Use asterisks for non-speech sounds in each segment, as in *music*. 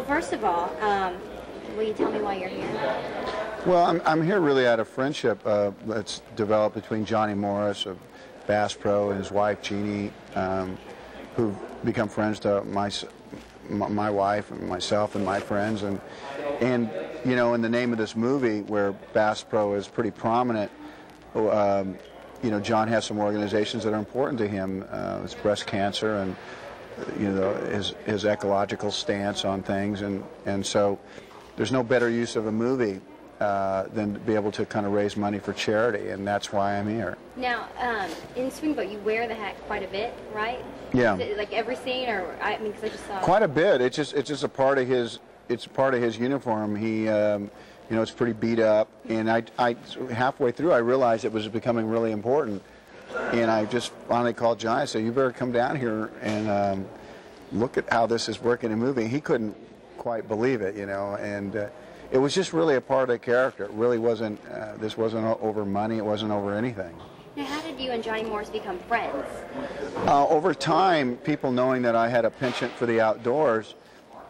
Well, first of all, um, will you tell me why you're here? Well, I'm, I'm here really out of friendship uh, that's developed between Johnny Morris of Bass Pro and his wife Jeannie, um, who've become friends to my, my wife and myself and my friends. And, and, you know, in the name of this movie where Bass Pro is pretty prominent, um, you know, John has some organizations that are important to him. Uh, it's breast cancer and, you know, his, his ecological stance on things. And, and so there's no better use of a movie uh, than to be able to kind of raise money for charity, and that's why I'm here. Now, um, in Swing Vote, you wear the hat quite a bit, right? Yeah. Like every scene, or I mean, because I just saw. Quite a bit. It's just it's just a part of his it's part of his uniform. He um, you know it's pretty beat up, and I, I halfway through I realized it was becoming really important, and I just finally called John. I said, "You better come down here and um, look at how this is working and moving." He couldn't quite believe it, you know, and. Uh, it was just really a part of the character. It really wasn't. Uh, this wasn't over money. It wasn't over anything. Now, how did you and Johnny Morris become friends? Uh, over time, people knowing that I had a penchant for the outdoors,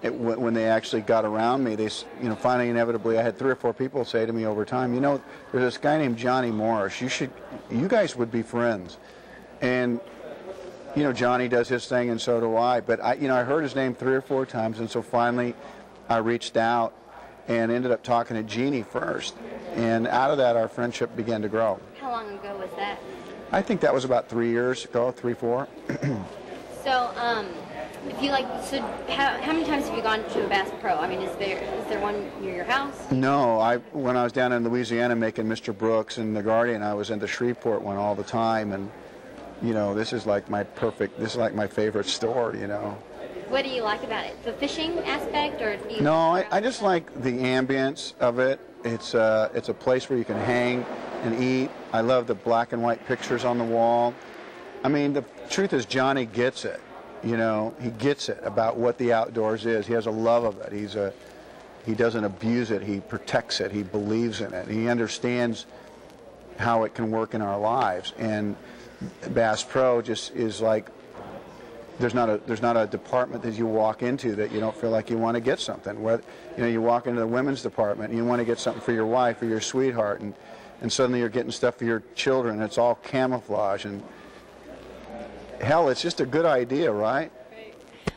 it, when when they actually got around me, they, you know, finally, inevitably, I had three or four people say to me over time, you know, there's this guy named Johnny Morris. You should, you guys would be friends, and you know, Johnny does his thing, and so do I. But I, you know, I heard his name three or four times, and so finally, I reached out and ended up talking to Jeannie first, and out of that, our friendship began to grow. How long ago was that? I think that was about three years ago, three, four. *clears throat* So, um, if you like, so how, how many times have you gone to a Bass Pro? I mean, is there is there one near your house? No, I when I was down in Louisiana making Mr. Brooks and The Guardian, I was in the Shreveport one all the time, and you know this is like my perfect. This is like my favorite store. You know. What do you like about it? The fishing aspect, or No, I, I just like the ambience of it. It's uh, it's a place where you can hang and eat. I love the black and white pictures on the wall. I mean, the truth is Johnny gets it. You know, he gets it about what the outdoors is. He has a love of it. He's a he doesn't abuse it. He protects it. He believes in it. He understands how it can work in our lives. And Bass Pro just is like there's not a there's not a department that you walk into that you don't feel like you want to get something. Whether you know you walk into the women's department and you want to get something for your wife or your sweetheart, and and suddenly you're getting stuff for your children. It's all camouflage and hell, it's just a good idea, right?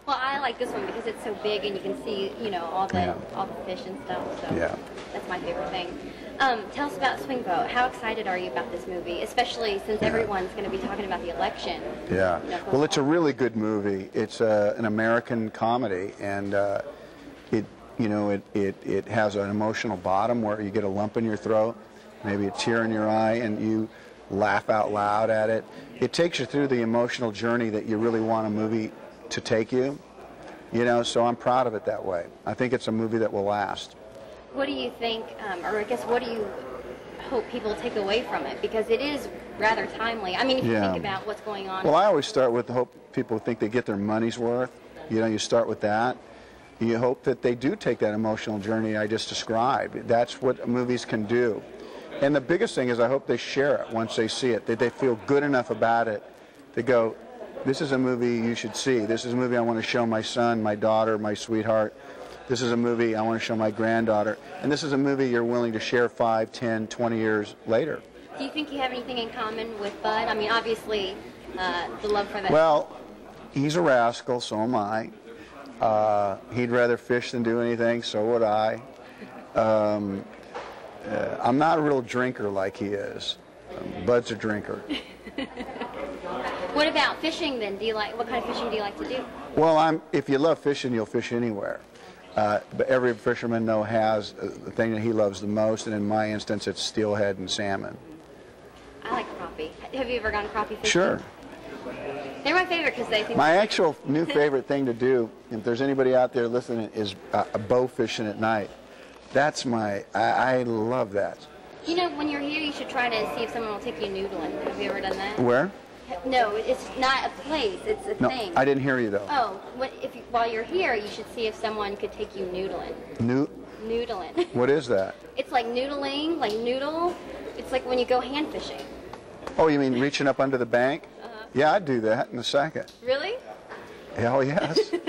Well, I like this one because it's so big and you can see, you know, all the Yeah. all the fish and stuff. So Yeah. that's my favorite thing. Um, tell us about Swing Vote. How excited are you about this movie, especially since everyone's going to be talking about the election? Yeah. You know, Well, it's a really good movie. It's uh, an American comedy, and uh, it you know it, it it has an emotional bottom where you get a lump in your throat, maybe a tear in your eye, and you laugh out loud at it. It takes you through the emotional journey that you really want a movie to take you. You know, so I'm proud of it that way. I think it's a movie that will last. What do you think, um, or I guess what do you hope people take away from it? Because it is rather timely. I mean, if you think about what's going on. Well, I always start with the hope people think they get their money's worth. You know, you start with that. You hope that they do take that emotional journey I just described. That's what movies can do. And the biggest thing is I hope they share it once they see it, that they feel good enough about it to go, this is a movie you should see. This is a movie I want to show my son, my daughter, my sweetheart. This is a movie I want to show my granddaughter. And this is a movie you're willing to share 5, 10, 20 years later. do you think you have anything in common with Bud? I mean, obviously, uh, the love for that. Well, he's a rascal, so am I. Uh, he'd rather fish than do anything, so would I. Um, uh, I'm not a real drinker like he is. Um, Bud's a drinker. *laughs* what about fishing then? Do you like what kind of fishing do you like to do? Well, I'm. If you love fishing, you'll fish anywhere. Uh, but every fisherman know has uh, the thing that he loves the most, and in my instance, it's steelhead and salmon. I like crappie. Have you ever gone crappie fishing? Sure. They're my favorite because they think My actual *laughs* new favorite thing to do, if there's anybody out there listening, is uh, bow fishing at night. That's my. I, I love that. You know, when you're here, you should try to see if someone will take you noodling. Have you ever done that? Where? No, it's not a place. It's a No, thing. I didn't hear you though. Oh, what, if you, while you're here, you should see if someone could take you noodling. New. Noodling. *laughs* What is that? it's like noodling, like noodle. It's like when you go hand fishing. Oh, you mean reaching up under the bank? Uh-huh. Yeah, I'd do that in a second. Really? Hell yes. *laughs*